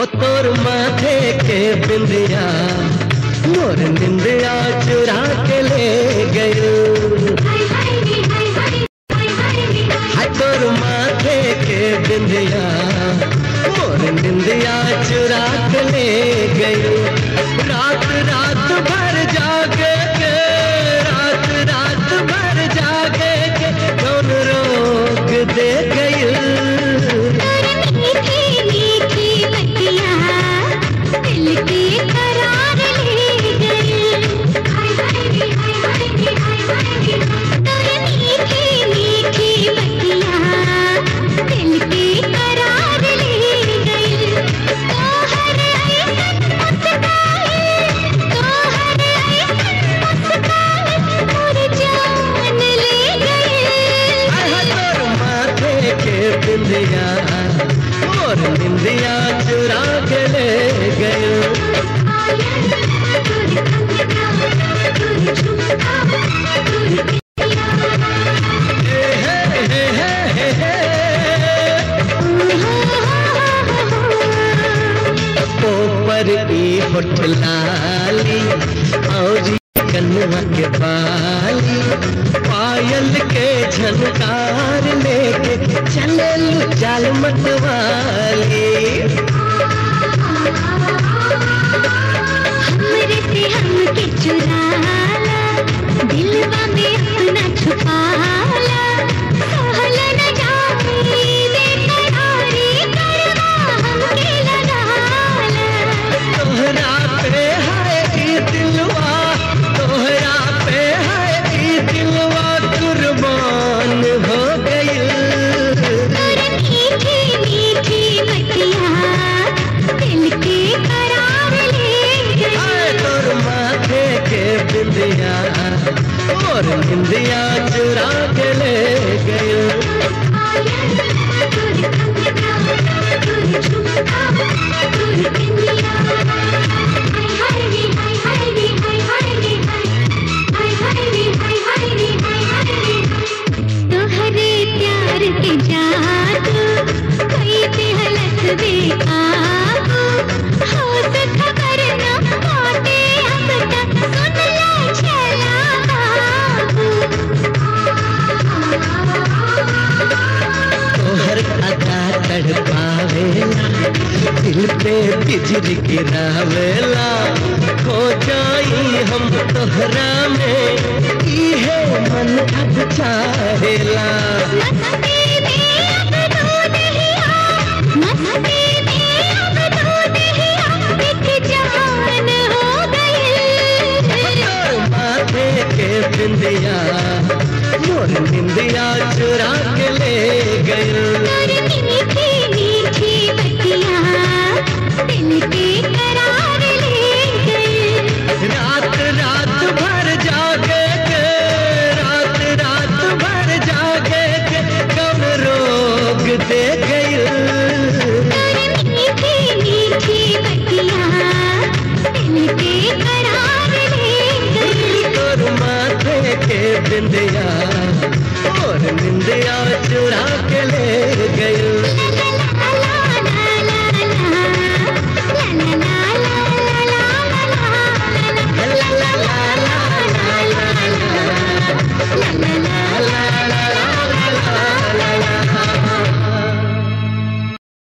हो तोर माथे के बिंदिया, मोर निंदिया चुरा के ले गयो हाय तोर माथे के बिंदिया, मोर निंदिया चुरा के ले गयो रात रात भर निंदिया चुरा के ले और कन्वा के बाली पायल के झनकार लू जाल मतवाली। हमके चुराला दिलवा निंदिया चुरा के ले गयो तोहरे प्यार के जादू बेकाबू तड़पावेला दिल पे बिजली गिरावेला खो जाई हम तोहरा में इहे मन अब चाहेला। मस्ती में अब दूध मस्ती बिंदिया मोर निंदिया चुरा के ले गयो गई गई गई बिंदिया और निंदिया चुरा के ले